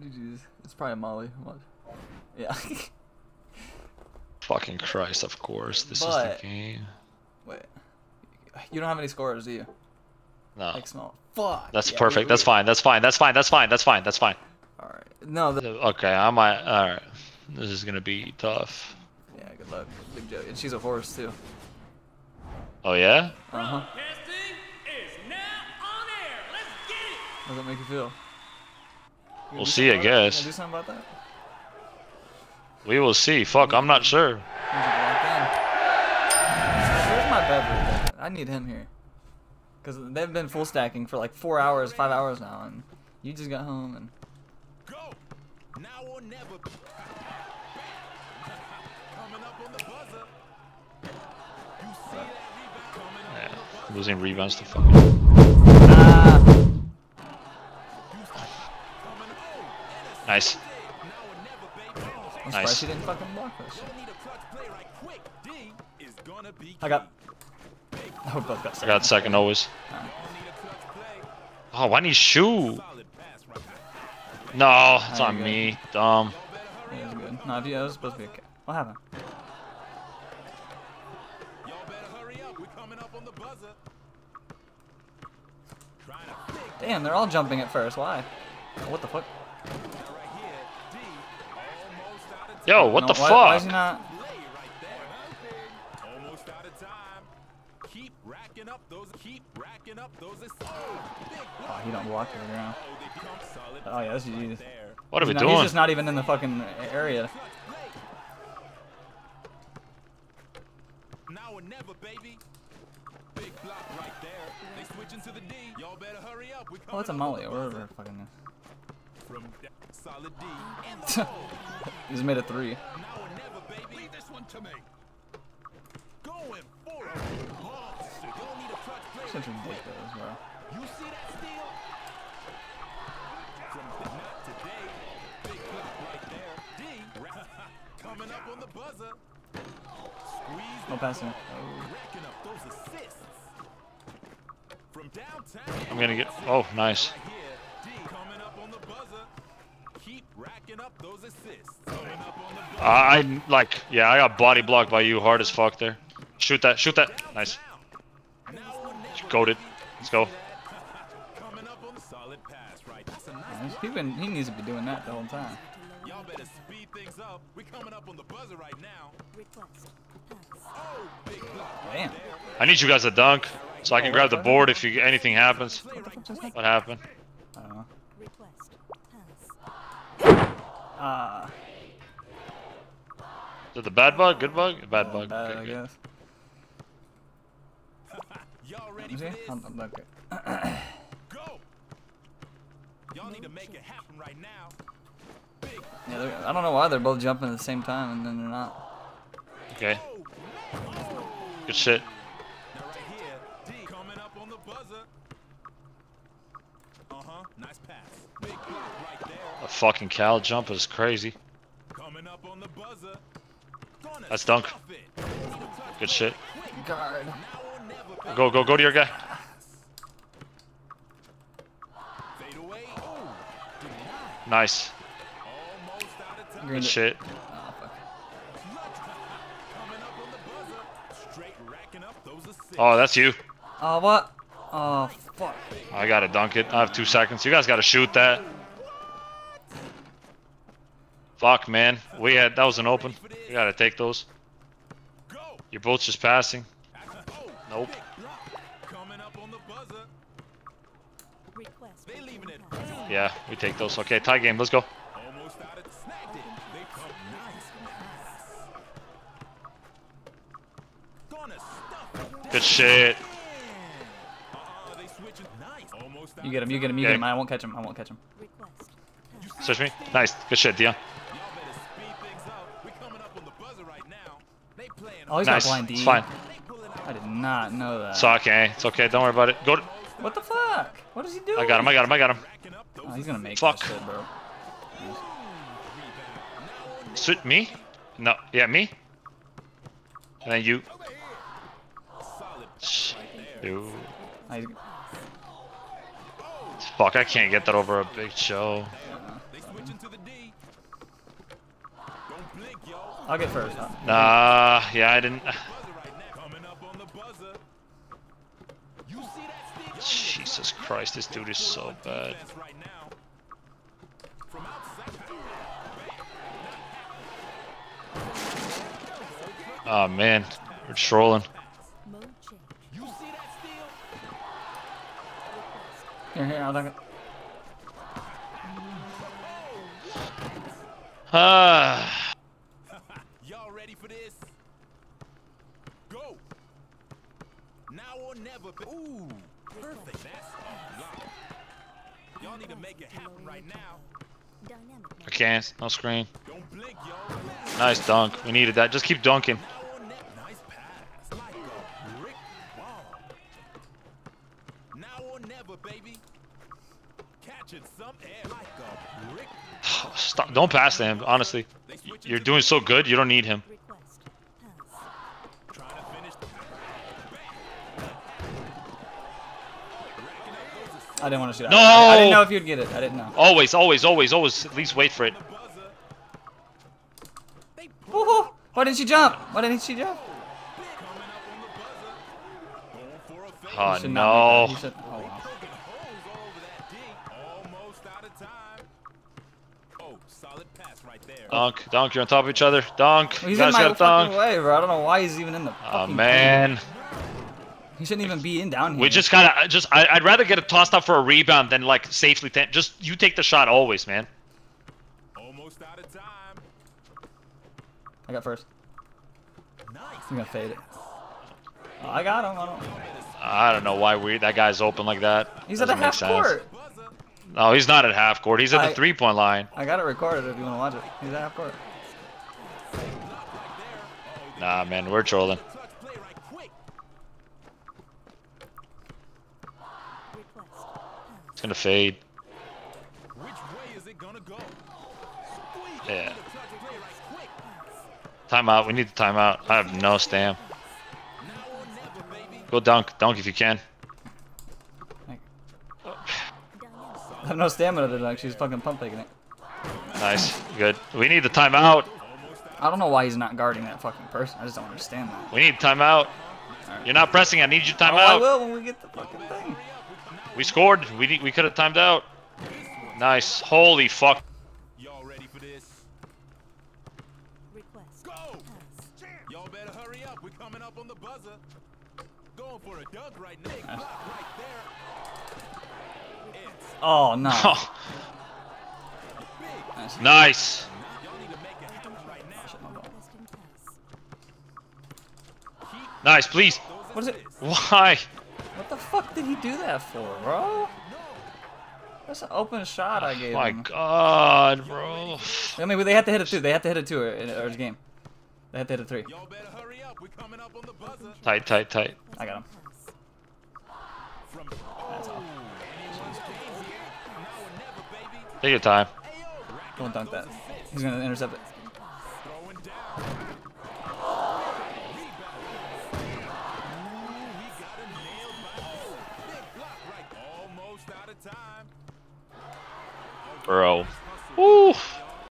GG's. It's probably Molly. What? Yeah. Fucking Christ, of course. This is But- the game. Wait. You don't have any scores, do you? No. Like small. Fuck. That's Yeah, perfect. we- That's fine. That's fine. That's fine. That's fine. That's fine. That's fine. All right. No. The, Okay, I might. Alright. This is gonna be tough. yeah. Good luck, Big Joe. And she's a horse too. Oh, yeah? Uh huh. Broadcasting is now on air. Let's get it. How does that make you feel? You gonna We'll see, I something about it? guess. Do something about that? We will see. Fuck, I'm not sure. Music locked in. Where's my beverage? I need him here. Cause they've been full stacking for like four hours, five hours now, and you just got home and. Go! Now or never. Coming up on the buzzer. You see that rebound coming. Yeah. Losing rebounds to fucking. Nice. I'm Nice. didn't fucking block that shit. Need a clutch play right quick. D is gonna be. I got. Oh, both got I second. got second always. Oh, why didn't you shoot? Solid pass right. No, it's on you go. me. Dumb. Yeah, it was good. No, it was supposed to be okay. What happened? Y'all better hurry up. We coming up on the buzzer. Trying to flick Damn, they're all jumping at first. Why? What the fuck? right here. D almost out of time. Yo, what No, the why, Why is fuck? he not? Play right there. Almost out of time. Keep racking up those. Keep racking up those assists. Big Oh, he don't block to the ground. Oh, they become solid yeah, that's GG's. there. What are He's we not- doing? He's just not even in the fucking area. Now or never, baby. Big block right there. They switching to the D. Y'all better hurry up. We Oh, it's a molly on or whatever. buzzer. Fucking. From solid D. And the hole. He's made a three. Now or never, baby. Leave this one to me. Going for a monster. Y'all need a clutch play. Such ridiculous, bro. You see that steal? From the not today. Big block right there. D. Coming up on the buzzer. Squeeze No passing. ball. Oh. Racking up those assists. From downtown. I'm gonna get. Oh, nice. Right here. D. Coming up on the buzzer. Keep racking up those assists. Coming up on the buzzer. I like. Yeah, I got body blocked by you hard as fuck there. Shoot that. Shoot that. Nice. Goaded. Let's go. Coming up on the solid pass, right? That's a nice Yeah, He's been, he needs to be doing that the whole time. Y'all better speed things up. We coming up on the buzzer right now. Request. Pass. Oh, big block. Damn. I need you guys to dunk so I can oh, grab the board if you, anything happens. What happened? I don't know. Request. Pass. Ah, Is it the bad bug? Good bug? Bad bug. bad, Okay, I good. guess. Y'all ready for this? I'm, I'm okay. Go. Y'all need to make it happen right now. Big. Yeah, I don't know why they're both jumping at the same time and then they're not. Okay. Oh. Good shit. Now right here, D coming up on the buzzer. Uh huh. Nice pass. Big block right there. The fucking Cal jump is crazy. Coming up on the buzzer. That's dunk. stuff it. Need a clutch Good shit. Guard. Now or never. baby. Go, go, go to your guy. Fade away. Nice. Almost out of time. Green Good shit. Oh, fuck. Coming up on the buzzer. Straight racking up those assists. Oh, that's you. Oh, what? Oh, fuck. I gotta dunk it. I have two seconds. You guys gotta shoot that. Fuck, man. We had that was an open. We gotta take those. Your You're just passing. Nope. Coming up on the buzzer. Request. Leaving it. Yeah, we take those. Okay, tie game. Let's go. Almost out of snagged it. They come nice. Gonna stuff. Good shit. They switching nice. Almost out You get him, you get him, you Okay. get him. I won't catch him, I won't catch him. Search me. Nice. Good shit, Deion. Y'all better speed things up. We coming up on the buzzer right now. They playing Oh, he's Nice. got blind D. It's fine. They pulling out I did not know that. It's okay. It's okay. Don't worry about it. Go. To, What the fuck? What is he doing? I got him. I got him. I got him. racking up those Oh, he's gonna make Fuck. shit, bro. Switch me. No. Yeah, me. And then you. You. Oh, Fuck. I can't get that over a big show. I'll get first. Huh? Nah, yeah, I didn't. Buzzer right now. Coming up on the buzzer. You see that steal? Jesus Christ, this dude is so bad. Defense right now. From outside. Oh man, we're trolling. Mode change. You see that steal? Request. Here, here, I'll it. Ah, Y'all ready for this? Go. Now or never. Ooh, perfect. That's unlocked. Y'all need to make it happen right now. I can't. No screen. Blink. Nice dunk. We needed that. Just keep dunking. Now or never. Nice. Like a brick wall. Now or never, baby. Catching some air like a brick. Stop. Don't pass to him. Honestly, They switch it you're doing so good. You don't need him. Request. Pass. Trying to finish. I didn't want to shoot. No! I, I didn't know if you'd get it. I didn't know. Always, always, always, always. At least wait for it. The buzzer. They Woohoo! Why didn't she jump? Why didn't she jump? coming up on the buzzer. Going for a fade. Oh Should not make that. no. Should- oh, wow. Poking holes all over that D. Almost out of time. Solid pass right there. Dunk, dunk. You're on top of each other. Dunk. He's you in my fucking dunk. way, bro. I don't know why he's even in the. Oh man. paint. He shouldn't even be in down here. We just kind of just. I, I'd rather get it tossed up for a rebound than like safely. T- just you take the shot always, man. Almost out of time. I got first. Nice. I'm gonna fade it. Oh, I got him. I don't. I don't know why we that guy's open like that. He's at the Doesn't make half sense. court. No, he's not at half court. He's at I- the three point line. I got it recorded if you want to watch it. He's at half court. Oh, nah, man, we're trolling. Touch play right quick. Request. It's gonna fade. Which way is it gonna go? Yeah. Touch play right quick. Timeout. We need the timeout. I have no stam. Now or never, baby. Go dunk, dunk if you can. I have no stamina to dunk. She's fucking pump faking it. Nice, good. We need the timeout. I don't know why he's not guarding that fucking person. I just don't understand that. We need timeout. You're not pressing. I need you Oh, I will when we get the fucking thing. We scored. We we could have timed out. Nice. Holy fuck. Y'all ready for this? Request. Go. Y'all better hurry up. We're coming up on the buzzer. Going for a dunk right now. Big block right there. It's Oh no. Nice. nice. y'all need to make it happen right now. Shit, my ball. Requesting pass. Nice, please. What is it? Why? What the fuck did he do that for, bro? That's an open shot I gave My him. My God, bro. I mean, they had to hit it two. They had to hit it two or, or his game. They had to hit it three. Y'all better hurry up. We're coming up on the buzzer. Tight, tight, tight. I got him. Pass. From That's all. anyone's game here. Now or never, baby. Take your time. Don't dunk that. He's gonna intercept it. throwing down. bro. Ooh.